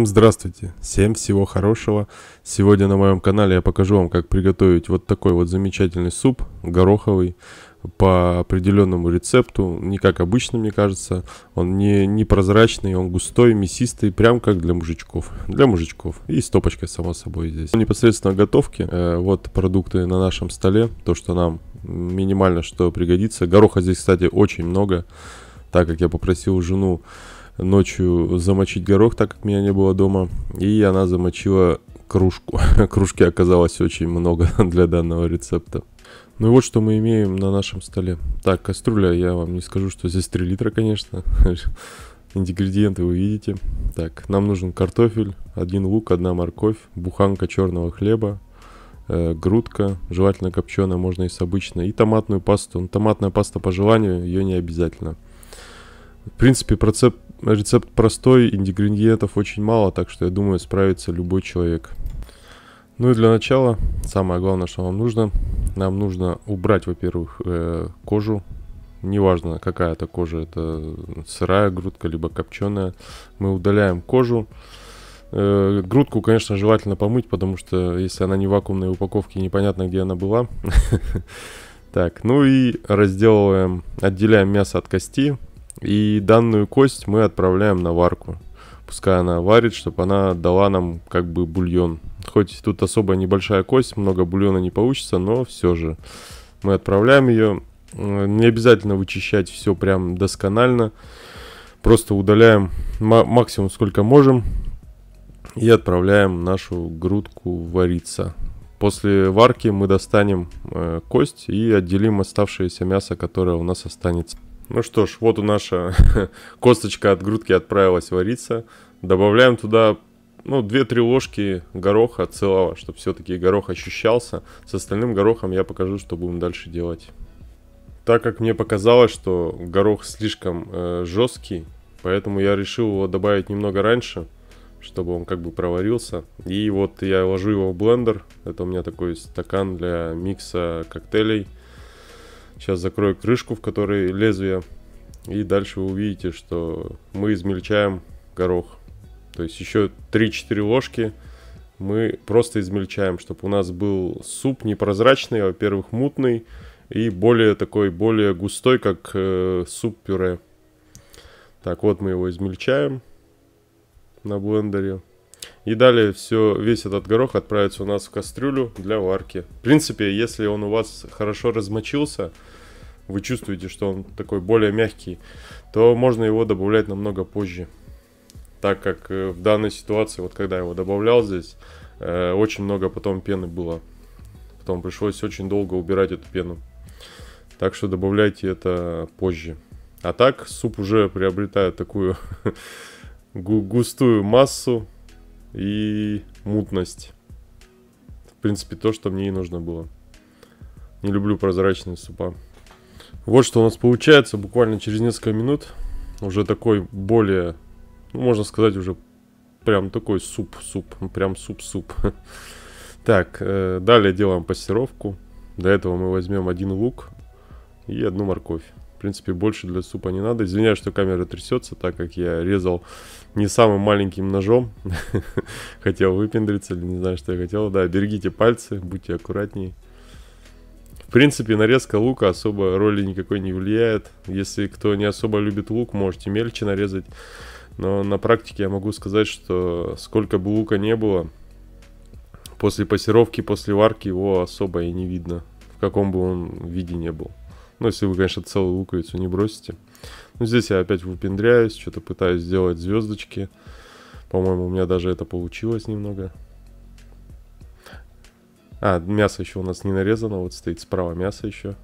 Здравствуйте, всем всего хорошего. Сегодня на моем канале я покажу вам, как приготовить вот такой вот замечательный суп гороховый по определенному рецепту, не как обычно, мне кажется. Он не, не прозрачный, он густой, мясистый, прям как для мужичков. Для мужичков. И с топочкой, само собой, здесь. Непосредственно готовки. Э, вот продукты на нашем столе. То, что нам минимально что пригодится. Гороха здесь, кстати, очень много. Так как я попросил жену ночью замочить горох, так как меня не было дома. И она замочила кружку. Кружки оказалось очень много для данного рецепта. Ну и вот что мы имеем на нашем столе. Так, кастрюля, я вам не скажу, что здесь 3 литра, конечно. Ингредиенты вы видите. Так, нам нужен картофель, один лук, одна морковь, буханка черного хлеба, э, грудка, желательно копченая, можно и с обычной, и томатную пасту. Ну, томатная паста по желанию, ее не обязательно. В принципе, процесс, рецепт простой, ингредиентов очень мало, так что я думаю, справится любой человек. Ну и для начала, самое главное, что нам нужно, нам нужно убрать, во-первых, э, кожу. Неважно, какая это кожа, это сырая грудка, либо копченая. Мы удаляем кожу. Э, грудку, конечно, желательно помыть, потому что если она не в вакуумной упаковке, непонятно, где она была. Так, ну и разделываем, отделяем мясо от кости. И данную кость мы отправляем на варку. Пускай она варит, чтобы она дала нам как бы бульон. Хоть тут особо небольшая кость, много бульона не получится, но все же. Мы отправляем ее. Не обязательно вычищать все прям досконально. Просто удаляем максимум сколько можем. И отправляем нашу грудку вариться. После варки мы достанем э, кость и отделим оставшееся мясо, которое у нас останется. Ну что ж, вот у наша косточка от грудки отправилась вариться. Добавляем туда, ну, 2-3 ложки гороха целого, чтобы все-таки горох ощущался. С остальным горохом я покажу, что будем дальше делать. Так как мне показалось, что горох слишком э, жесткий, поэтому я решил его добавить немного раньше, чтобы он как бы проварился. И вот я ложу его в блендер. Это у меня такой стакан для микса коктейлей Сейчас закрою крышку, в которой лезвие. И дальше вы увидите, что мы измельчаем горох. То есть еще 3-4 ложки мы просто измельчаем, чтобы у нас был суп непрозрачный, во-первых, мутный. И более такой, более густой, как э, суп-пюре. Так, вот мы его измельчаем на блендере. И далее все, весь этот горох отправится у нас в кастрюлю для варки. В принципе, если он у вас хорошо размочился, вы чувствуете, что он такой более мягкий, то можно его добавлять намного позже. Так как э, в данной ситуации, вот когда я его добавлял здесь, э, очень много потом пены было. Потом пришлось очень долго убирать эту пену. Так что добавляйте это позже. А так суп уже приобретает такую густую массу, и мутность. В принципе, то, что мне и нужно было. Не люблю прозрачные супа. Вот что у нас получается буквально через несколько минут. Уже такой более, ну, можно сказать, уже прям такой суп-суп. Прям суп-суп. Так, э, далее делаем пассировку. Для этого мы возьмем один лук и одну морковь. В принципе, больше для супа не надо. Извиняюсь, что камера трясется, так как я резал не самым маленьким ножом. хотел выпендриться или не знаю, что я хотел. Да, берегите пальцы, будьте аккуратнее. В принципе, нарезка лука особо роли никакой не влияет. Если кто не особо любит лук, можете мельче нарезать. Но на практике я могу сказать, что сколько бы лука не было, после пассировки, после варки его особо и не видно, в каком бы он виде не был. Ну, если вы, конечно, целую луковицу не бросите. Ну, здесь я опять выпендряюсь, что-то пытаюсь сделать звездочки. По-моему, у меня даже это получилось немного. А, мясо еще у нас не нарезано, вот стоит справа мясо еще,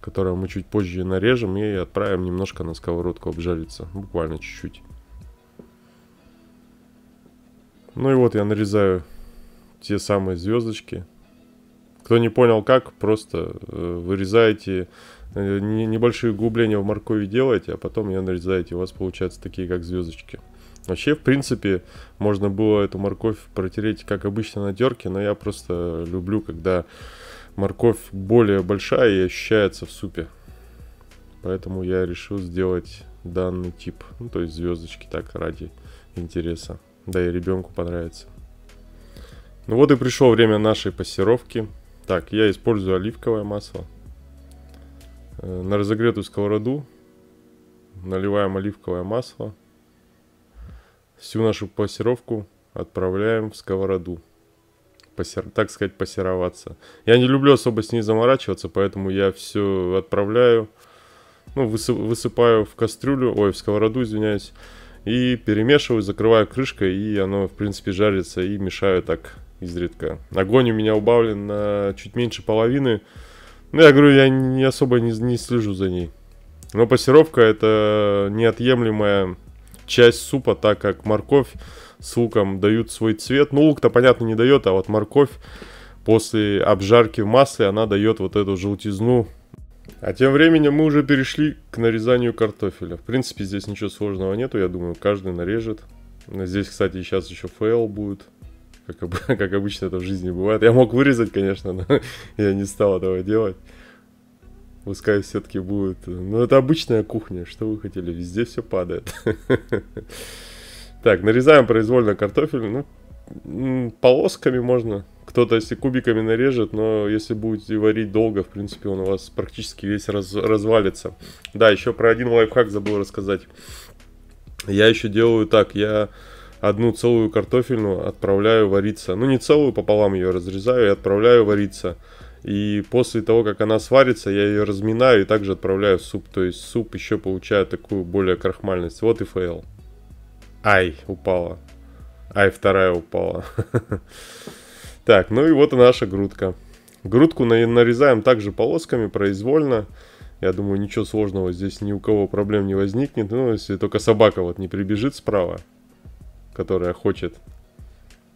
которое мы чуть позже нарежем и отправим немножко на сковородку обжариться, буквально чуть-чуть. Ну и вот я нарезаю те самые звездочки. Кто не понял как, просто э, вырезаете Э, небольшие углубления в моркови делаете, а потом ее нарезаете. У вас получаются такие, как звездочки. Вообще, в принципе, можно было эту морковь протереть, как обычно, на терке, но я просто люблю, когда морковь более большая и ощущается в супе. Поэтому я решил сделать данный тип, ну, то есть звездочки так ради интереса. Да и ребенку понравится. Ну вот и пришло время нашей пассировки. Так, я использую оливковое масло. Э, на разогретую сковороду наливаем оливковое масло. Всю нашу пассировку отправляем в сковороду. Пассер, так сказать, пассероваться. Я не люблю особо с ней заморачиваться, поэтому я все отправляю. Ну, высыпаю в кастрюлю, ой, в сковороду, извиняюсь. И перемешиваю, закрываю крышкой, и оно, в принципе, жарится, и мешаю так изредка. Огонь у меня убавлен на чуть меньше половины. Ну, я говорю, я не особо не, не слежу за ней. Но пассировка это неотъемлемая часть супа, так как морковь с луком дают свой цвет. Ну, лук-то, понятно, не дает, а вот морковь после обжарки в масле, она дает вот эту желтизну. А тем временем мы уже перешли к нарезанию картофеля. В принципе, здесь ничего сложного нету, я думаю, каждый нарежет. Здесь, кстати, сейчас еще fail будет. Как, как обычно это в жизни бывает. Я мог вырезать, конечно, но я не стал этого делать. Пускай все-таки будет. Ну, это обычная кухня. Что вы хотели? Везде все падает. Так, нарезаем произвольно картофель. Ну, полосками можно. Кто-то, если кубиками нарежет, но если будете варить долго, в принципе, он у вас практически весь раз, развалится. Да, еще про один лайфхак забыл рассказать. Я еще делаю так, я одну целую картофельную отправляю вариться. Ну, не целую, пополам ее разрезаю и отправляю вариться. И после того, как она сварится, я ее разминаю и также отправляю в суп. То есть суп еще получает такую более крахмальность. Вот и fail. Ай, упала. Ай, вторая упала. Так, ну и вот и наша грудка. Грудку нарезаем также полосками произвольно. Я думаю, ничего сложного здесь ни у кого проблем не возникнет. Ну, если только собака вот не прибежит справа, которая хочет.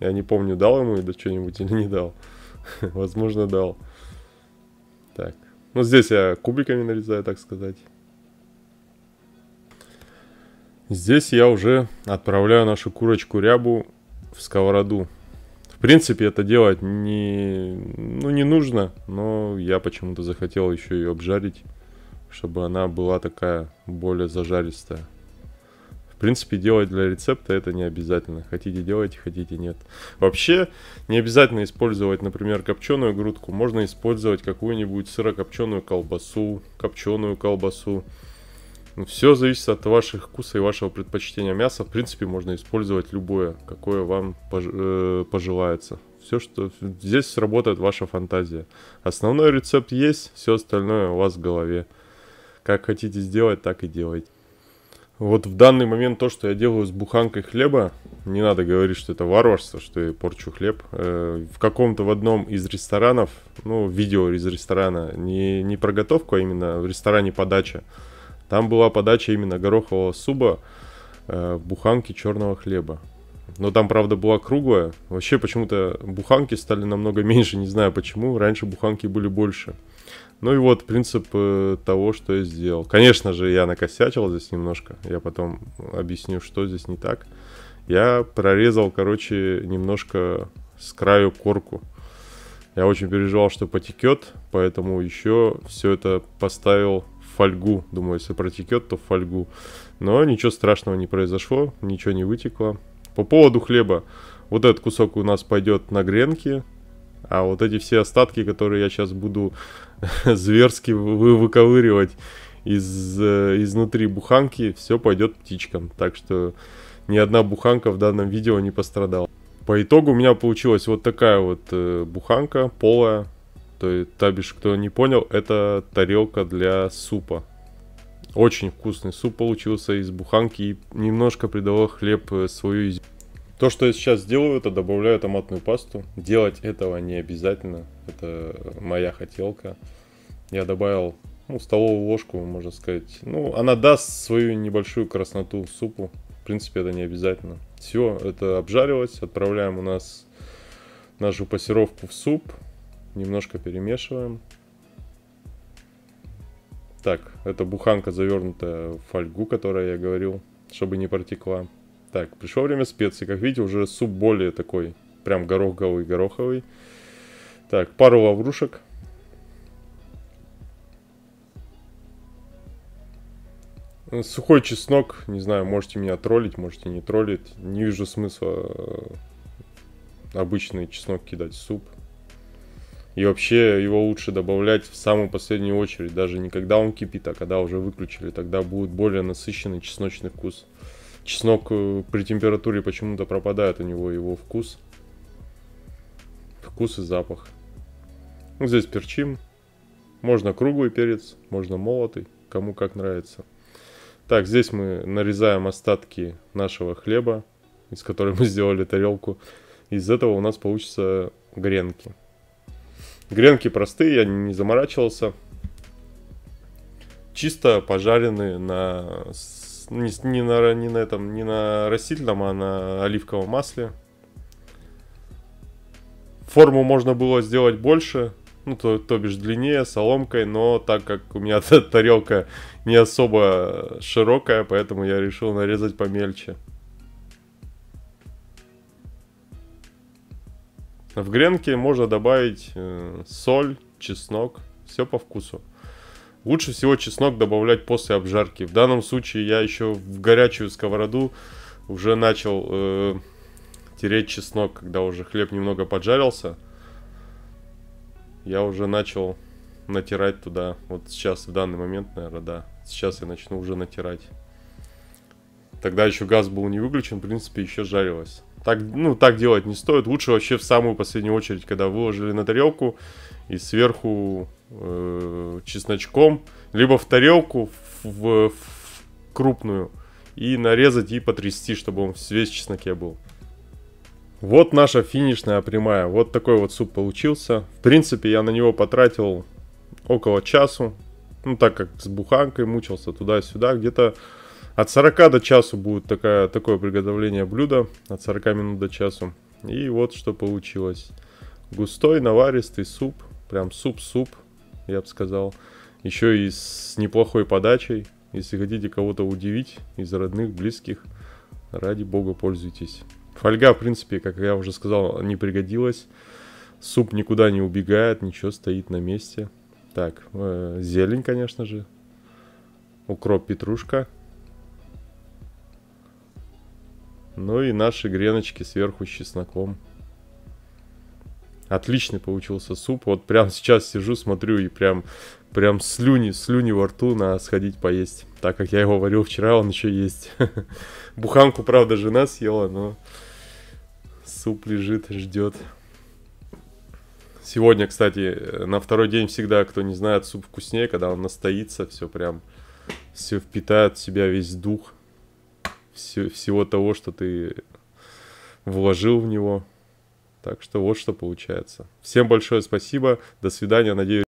Я не помню, дал ему или что-нибудь или не дал. Возможно, дал. Так. Ну, здесь я кубиками нарезаю, так сказать. Здесь я уже отправляю нашу курочку рябу в сковороду. В принципе, это делать не, ну, не нужно, но я почему-то захотел еще ее обжарить, чтобы она была такая более зажаристая. В принципе, делать для рецепта это не обязательно. Хотите делайте, хотите нет. Вообще, не обязательно использовать, например, копченую грудку. Можно использовать какую-нибудь сырокопченую колбасу, копченую колбасу. Ну, Все зависит от ваших вкуса и вашего предпочтения мяса. В принципе, можно использовать любое, какое вам э, пожелается. Все, что здесь сработает ваша фантазия. Основной рецепт есть, все остальное у вас в голове. Как хотите сделать, так и делайте. Вот в данный момент то, что я делаю с буханкой хлеба, не надо говорить, что это варварство, что я порчу хлеб. Э, в каком-то в одном из ресторанов, ну, видео из ресторана, не, не про готовку, а именно в ресторане подача, там была подача именно горохового суба э, в буханке черного хлеба. Но там, правда, была круглая. Вообще, почему-то буханки стали намного меньше, не знаю почему. Раньше буханки были больше. Ну и вот принцип э, того, что я сделал. Конечно же, я накосячил здесь немножко. Я потом объясню, что здесь не так. Я прорезал, короче, немножко с краю корку. Я очень переживал, что потекет, поэтому еще все это поставил фольгу. Думаю, если протекет, то в фольгу. Но ничего страшного не произошло, ничего не вытекло. По поводу хлеба. Вот этот кусок у нас пойдет на гренки. А вот эти все остатки, которые я сейчас буду зверски вы выковыривать из, э, изнутри буханки, все пойдет птичкам. Так что ни одна буханка в данном видео не пострадала. По итогу у меня получилась вот такая вот э, буханка полая то есть, то бишь, кто не понял, это тарелка для супа. Очень вкусный суп получился из буханки и немножко придало хлеб э, свою изюминку. То, что я сейчас делаю, это добавляю томатную пасту. Делать этого не обязательно. Это моя хотелка. Я добавил ну, столовую ложку, можно сказать. Ну, она даст свою небольшую красноту супу. В принципе, это не обязательно. Все, это обжарилось. Отправляем у нас нашу пассировку в суп немножко перемешиваем. Так, это буханка завернутая в фольгу, которая я говорил, чтобы не протекла. Так, пришло время специй. Как видите, уже суп более такой, прям гороховый, гороховый. Так, пару лаврушек. Сухой чеснок, не знаю, можете меня троллить, можете не троллить. Не вижу смысла э, обычный чеснок кидать в суп. И вообще его лучше добавлять в самую последнюю очередь, даже не когда он кипит, а когда уже выключили, тогда будет более насыщенный чесночный вкус. Чеснок э, при температуре почему-то пропадает у него его вкус. Вкус и запах. Ну, здесь перчим. Можно круглый перец, можно молотый, кому как нравится. Так, здесь мы нарезаем остатки нашего хлеба, из которого мы сделали тарелку. Из этого у нас получится гренки. Гренки простые, я не заморачивался. Чисто пожаренные на не, не, на, не на этом, не на растительном, а на оливковом масле. Форму можно было сделать больше, ну, то, то бишь длиннее, соломкой, но так как у меня тарелка не особо широкая, поэтому я решил нарезать помельче. В гренке можно добавить э, соль, чеснок, все по вкусу. Лучше всего чеснок добавлять после обжарки. В данном случае я еще в горячую сковороду уже начал э, тереть чеснок, когда уже хлеб немного поджарился. Я уже начал натирать туда. Вот сейчас, в данный момент, наверное, да. Сейчас я начну уже натирать. Тогда еще газ был не выключен, в принципе, еще жарилось. Так, ну, так делать не стоит. Лучше вообще в самую последнюю очередь, когда выложили на тарелку и сверху э, чесночком, либо в тарелку в, в, в крупную и нарезать и потрясти, чтобы он весь в чесноке был. Вот наша финишная прямая. Вот такой вот суп получился. В принципе, я на него потратил около часу. Ну, так как с буханкой мучился туда-сюда. Где-то от 40 до часу будет такая, такое приготовление блюда. От 40 минут до часу. И вот что получилось. Густой наваристый суп. Прям суп-суп, я бы сказал. Еще и с неплохой подачей. Если хотите кого-то удивить из родных, близких, ради бога пользуйтесь. Фольга, в принципе, как я уже сказал, не пригодилась. Суп никуда не убегает, ничего стоит на месте. Так, э, зелень, конечно же. Укроп, петрушка. Ну и наши греночки сверху с чесноком. Отличный получился суп. Вот прям сейчас сижу, смотрю и прям, прям слюни, слюни во рту на сходить поесть. Так как я его варил вчера, он еще есть. Буханку, правда, жена съела, но суп лежит, ждет. Сегодня, кстати, на второй день всегда, кто не знает, суп вкуснее, когда он настоится, все прям, все впитает в себя весь дух все, всего того, что ты вложил в него. Так что вот что получается. Всем большое спасибо. До свидания. Надеюсь,